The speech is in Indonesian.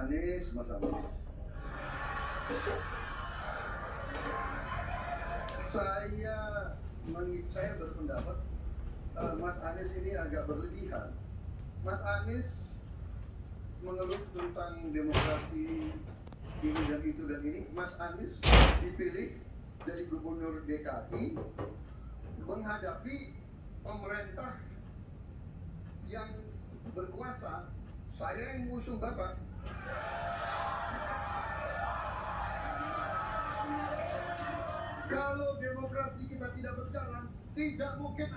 Anies, Mas Anies. Saya saya berpendapat eh, Mas Anies ini agak berlebihan. Mas Anies mengeluh tentang demokrasi ini dan itu dan ini. Mas Anies dipilih jadi gubernur DKI menghadapi pemerintah yang berkuasa. Saya yang mengusung Bapak. Kalau demokrasi kita tidak berjalan, tidak mungkin